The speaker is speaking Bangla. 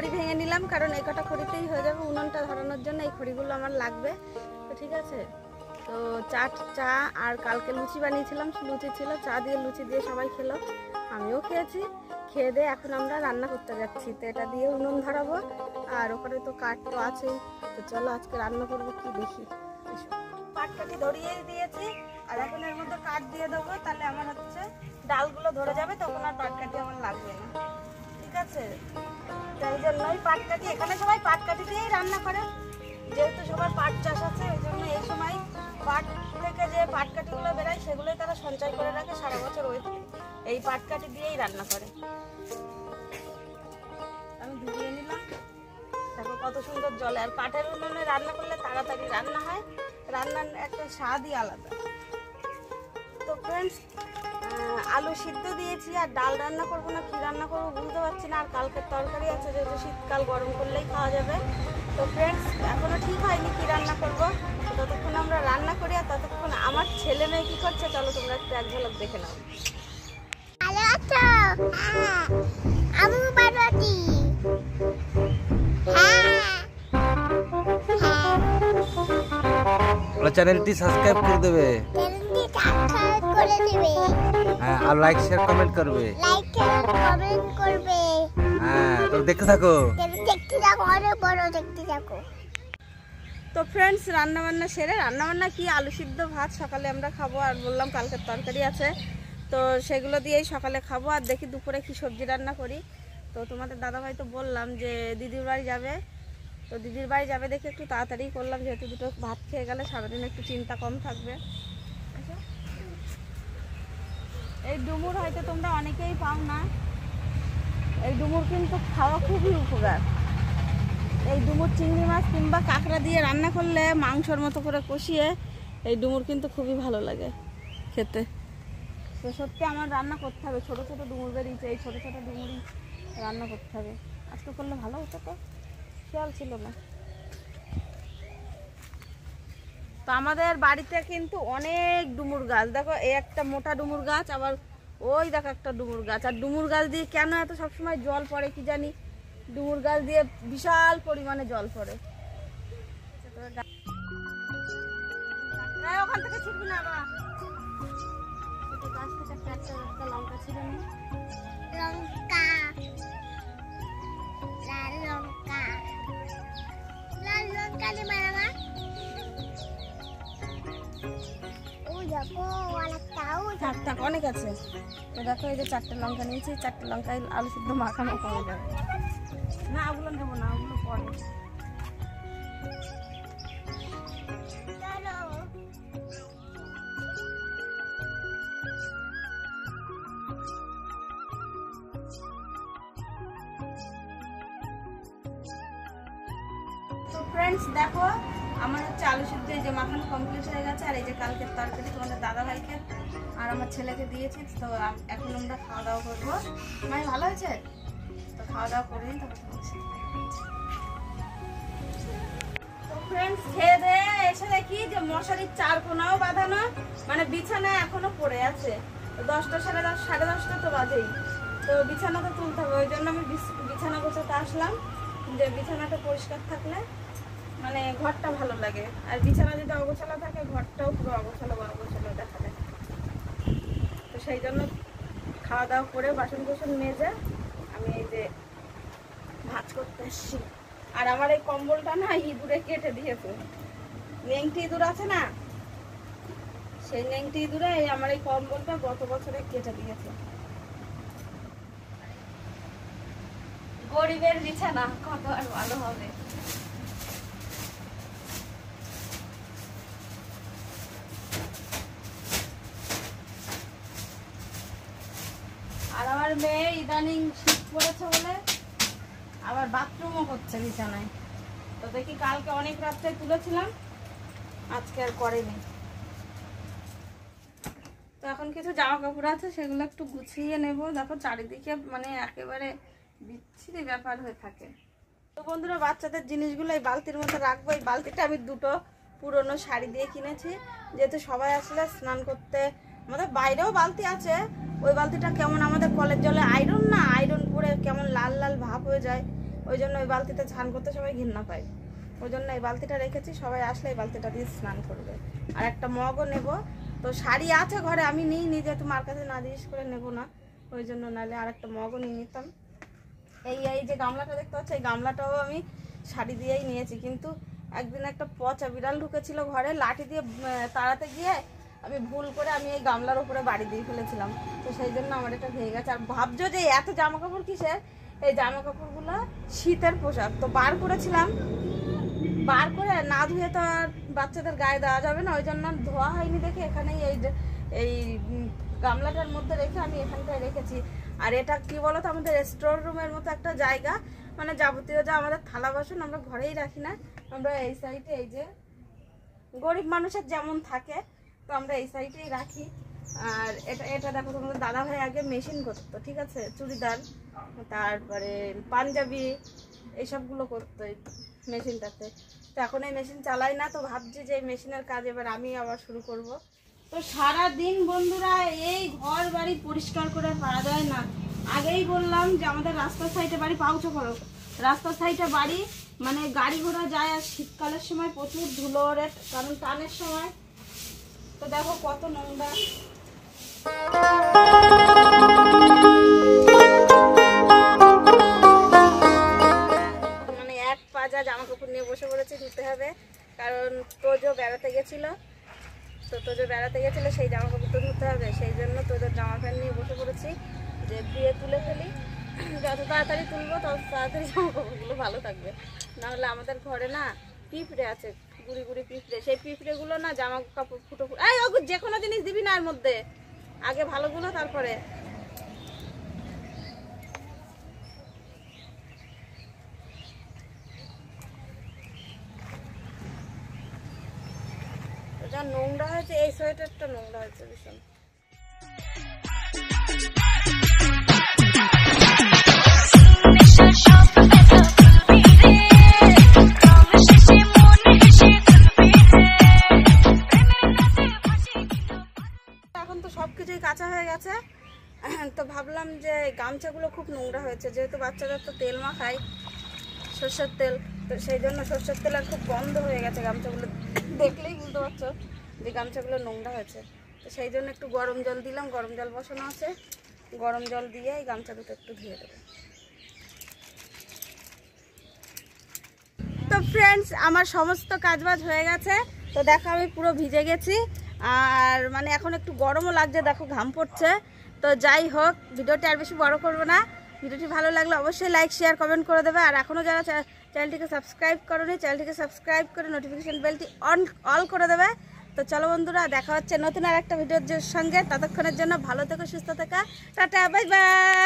খড়ি ভেঙে নিলাম, কারণ এই কটা খড়িতেই হয়ে যাবে উনুনটা ধরানোর জন্য, এই খড়িগুলো আমার লাগবে। তো ঠিক আছে? তো চা চা আর কালকে লুচি বানিয়েছিলাম, লুচি ছিল, চা দিয়ে লুচি দিয়ে সবাই খেলো, আমিও খেয়েছি। খেয়ে দিয়ে এখন আমরা রান্না করতে যাচ্ছি, তো এটা দিয়ে উনুন ধরাবো, আর ওখানে তো কাঠ তো আছেই। তো চলো আজকে রান্না করব কি দেখি। কাঠটাকে ধরিয়ে দিয়েছি, আর এখন এর মধ্যে কাঠ দিয়ে দেবো, তাহলে আমার হচ্ছে ডালগুলো ধরে যাবে, তখন আর পাটকাঠি আমার লাগবে না। ঠিক আছে। তাই জন্যই পাটকাঠি এখানে সবাই পাটকাঠি দিয়েই রান্না করে। যেহেতু সবার পাট চাষ আছে ওই জন্য এই সময় পাট থেকে যে পাটকাঠিগুলো বেরোয়, সেগুলোই তারা সঞ্চয় করে রাখে সারা বছর ওই এই পাটকাঠি দিয়েই রান্না করে। আমি ধুয়ে নিলাম। দেখো কত সুন্দর জলে। আর কাঠের উনুনে রান্না করলে তাড়াতাড়ি রান্না হয়। রান্নার একটা স্বাদই আলাদা। তো ফ্রেন্ডস আলু সিদ্ধ দিয়েছি আর ডাল রান্না করব না কি রান্না করব বুঝতে পারছি না আর কালকের তরকারি আছে যেহেতু শীতকাল গরম করলেই খাওয়া যাবে। তো ফ্রেন্ডস এখনও ঠিক হয়নি কি রান্না করব। ততক্ষণ আমরা রান্না করি আর ততক্ষণ আমার ছেলে মেয়ে কী করছে চলো তোমরা একটু এক ঝলক দেখে নাও। হ্যাঁ আমি হ্যাঁ হ্যাঁ। চ্যানেলটি সাবস্ক্রাইব করে দেবে। দিবে হ্যাঁ আর লাইক শেয়ার কমেন্ট করবে। লাইক কমেন্ট করবে। হ্যাঁ তো দেখতে থাকো। দেখতে থাকো অনেক বড় দেখতে থাকো তো ফ্রেন্ডস রান্না বান্না সেরে রান্না বান্না কি? আলু সিদ্ধ ভাত সকালে আমরা খাব আর বললাম কালকের তরকারি আছে। তো সেগুলো দিয়েই সকালে খাব আর দেখি দুপুরে কি সবজি রান্না করি। তো তোমাদের দাদাভাই তো বললাম যে দিদির বাড়ি যাবে। তো দিদির বাড়ি যাবে দেখে একটু তাড়াতাড়ি করলাম যেহেতু দুটো ভাত খেয়ে গেলে সারাদিন একটু চিন্তা কম থাকবে। এই ডুমুর হয়তো তোমরা অনেকেই পাও না। এই ডুমুর কিন্তু খাওয়া খুবই উপকার। এই ডুমুর চিংড়ি মাছ কিংবা কাঁকড়া দিয়ে রান্না করলে মাংসর মতো করে কষিয়ে এই ডুমুর কিন্তু খুবই ভালো লাগে খেতে। তো সত্যি আমার রান্না করতে হবে। ছোটো ছোটো ডুমুর বেরিয়েছে, এই ছোটো ছোটো ডুমুরই রান্না করতে হবে। আজকে করলে ভালো হতো তো? খেয়াল ছিল না। তো আমাদের বাড়িতে কিন্তু অনেক ডুমুর গাছ। দেখো, এই একটা মোটা ডুমুর গাছ, আবার ওই দেখো একটা ডুমুর গাছ। আর ডুমুর গাছ দিয়ে কেন এত সবসময় জল পড়ে কি জানি? ডুমুর গাছ দিয়ে বিশাল পরিমাণে জল পড়ে। ওখান থেকে ছিটবি না লঙ্কা। থাক থাক অনেক আছে। তো দেখো এই যে চারটে লঙ্কা নিয়েছি চারটে লঙ্কায় আলু সিদ্ধ মাখা মাখা হয়ে যাবে। না ওগুলো নেব না ওগুলো পরে। ফ্রেন্ডস দেখো আমার হচ্ছে আলু সিদ্ধ, এই যে মাখানো কমপ্লিট হয়ে গেছে, আর এই যে কালকের তরকারি তোমাদের দাদা ভাইকে আর আমার ছেলেকে দিয়েছি, তো এখন আমরা খাওয়া দাওয়া করব। মাই ভালো হয়েছে? তো খাওয়া দাওয়া করে নিই, তারপর তো ফ্রেন্ডস খেয়ে এসে দেখি যে মশারির চার কোনাও বাঁধানো মানে বিছানা এখনও পড়ে আছে। দশটা সাড়ে দশ সাড়ে দশটা তো বাজেই। তো বিছানা তো তুলতে হবে, ওই জন্য আমি বিছ- বিছানা গোছাতে আসলাম। যে বিছানাটা পরিষ্কার থাকলে মানে ঘরটা ভালো লাগে। আর বিছানা যদি অগোছালো থাকে, ঘরটাও পুরো অগোছালো অগোছালো দেখা যায় তো সেই জন্য খাওয়া দাওয়া করে বাসন কোসন মেজে আমি এই যে ভাত করতে এসছি আর আমার এই কম্বলটা না ইঁদুরে কেটে দিয়েছে। নেংটি ইঁদুর আছে না? সেই নেংটি ইঁদুরে এই আমার এই কম্বলটা গত বছরে কেটে দিয়েছে। গরিবের বিছানা, কত আর ভালো হবে আর আমার মেয়ে ইদানিং শীত পড়েছে বলে, আবার বাথরুমও করছে বিছানায়। তো দেখি কালকে অনেক রাত্রে তুলেছিলাম, আজকে আর করেনি। তো এখন কিছু জামা কাপড় আছে, সেগুলো একটু গুছিয়ে নেব। দেখো চারিদিকে মানে একেবারে বিচ্ছিরি ব্যাপার হয়ে থাকে। তো বন্ধুরা, বাচ্চাদের জিনিসগুলো এই বালতির মধ্যে রাখব। এই বালতিটা আমি দুটো পুরনো শাড়ি দিয়ে কিনেছি। যেহেতু সবাই আসলে স্নান করতে, আমাদের বাইরেও বালতি আছে ওই বালতিটা কেমন আমাদের কলের জলে আয়রন না? আয়রন পরে কেমন লাল লাল ভাব হয়ে যায়। ওই জন্য ওই বালতিতে স্নান করতে সবাই ঘৃণা পায়। ওই জন্য এই বালতিটা রেখেছি, সবাই আসলে এই বালতিটা দিয়ে স্নান করবে। আর একটা মগও নেব। তো শাড়ি আছে ঘরে, আমি নিই নি, যেহেতু মার কাছে না জিজ্ঞেস করে নেব না। ওই জন্য নাহলে আর একটা মগও নিয়ে নিতাম। এই এই যে গামলাটা দেখতে পাচ্ছি, এই গামলাটাও আমি শাড়ি দিয়েই নিয়েছি। কিন্তু একদিন একটা পচা বিড়াল ঢুকেছিল ঘরে, লাঠি দিয়ে তাড়াতে গিয়ে আমি ভুল করে আমি এই গামলার উপরে বাড়ি দিয়ে ফেলেছিলাম। তো সেই জন্য আমার এটা ভেঙে গেছে। আর ভাবছ যে এত জামা কাপড় কিসের? এই জামা কাপড়গুলো শীতের পোশাক। তো বার করেছিলাম। বার করে না ধুয়ে তো আর বাচ্চাদের গায়ে দেওয়া যাবে না। ওই জন্য ধোয়া হয়নি দেখে এখানেই এই এই গামলাটার মধ্যে রেখে আমি এখানটায় রেখেছি। আর এটা কি বলতো? আমাদের স্টোর রুমের মতো একটা জায়গা। মানে যাবতীয় যা আমাদের থালা বাসন আমরা ঘরেই রাখি না। আমরা এই সাইডে এই যে গরিব মানুষের যেমন থাকে তো আমরা এই সাইডেই রাখি। আর এটা এটা দেখো, তোমাদের দাদা ভাই আগে মেশিন করতো, ঠিক আছে? চুড়িদার, তারপরে পাঞ্জাবি এইসবগুলো করতো এই মেশিনটাতে তো এখন এই মেশিন চালাই না, তো ভাবছি যে এই মেশিনের কাজ এবার আমি আবার শুরু করব। তো সারা দিন বন্ধুরা, এই ঘর বাড়ি পরিষ্কার করে পারা যায় না। আগেই বললাম যে আমাদের রাস্তার সাইডে বাড়ি পাউচো করো। রাস্তার সাইডে বাড়ি মানে গাড়ি ঘোড়া যায় আর শীতকালের সময় প্রচুর ধুলো ওড়ে, কারণ টানের সময় তো দেখো কত নোংরা মানে এক পাজা জামা কাপড় নিয়ে বসে পড়েছি ধুতে হবে, কারণ তোজো বেড়াতে গেছিল। তো তোজো বেড়াতে গেছিল, সেই জামা কাপড় তো ধুতে হবে, সেই জন্য তোজোর জামা প্যান্ট নিয়ে বসে পড়েছি যে ধুয়ে তুলে ফেলি। যত তাড়াতাড়ি তুলবো তত তাড়াতাড়ি জামা কাপড়গুলো ভালো থাকবে। নাহলে আমাদের ঘরে না পিঁপড়ে আছে গুড়ি গুড়ি পিঁপড়ে। সেই পিঁপড়েগুলো না জামা কাপড় ফুটো ফুটো যে কোনো জিনিস দিবি না এর মধ্যে। আগে ভালোগুলো, তারপরে। যা নোংরা হয়েছে, এই সোয়েটারটা নোংরা হয়েছে ভীষণ। এখন তো সব কিছুই কাঁচা হয়ে গেছে। তো ভাবলাম যে গামছাগুলো খুব নোংরা হয়েছে, যেহেতু বাচ্চাদের তো তেল মাখায়, সর্ষের তেল, তো সেই জন্য সর্ষের তেল আর খুব বন্ধ হয়ে গেছে গামছাগুলো। দেখলেই বুঝতে পারছ যে গামছাগুলো নোংরা হয়েছে। তো সেই জন্য একটু গরম জল দিলাম, গরম জল বসানো আছে। গরম জল দিয়ে এই গামছা দুটো একটু ধুয়ে দেবো। তো ফ্রেন্ডস আমার সমস্ত কাজবাজ হয়ে গেছে। তো দেখো আমি পুরো ভিজে গেছি। আর মানে এখন একটু গরমও লাগছে, দেখো ঘাম পড়ছে। তো যাই হোক, ভিডিওটি আর বেশি বড় করব না। ভিডিওটি ভালো লাগলে অবশ্যই লাইক শেয়ার কমেন্ট করে দেবে। আর এখনও যারা চ্যা- চ্যানেলটিকে সাবস্ক্রাইব করোনি চ্যানেলটিকে সাবস্ক্রাইব করে নোটিফিকেশান বেলটি অন অল করে দেবে। তো চলো বন্ধুরা, দেখা হচ্ছে নতুন আর একটা ভিডিওর সঙ্গে। ততক্ষণের জন্য ভালো থেকো, সুস্থ থাকা। Tata bye bye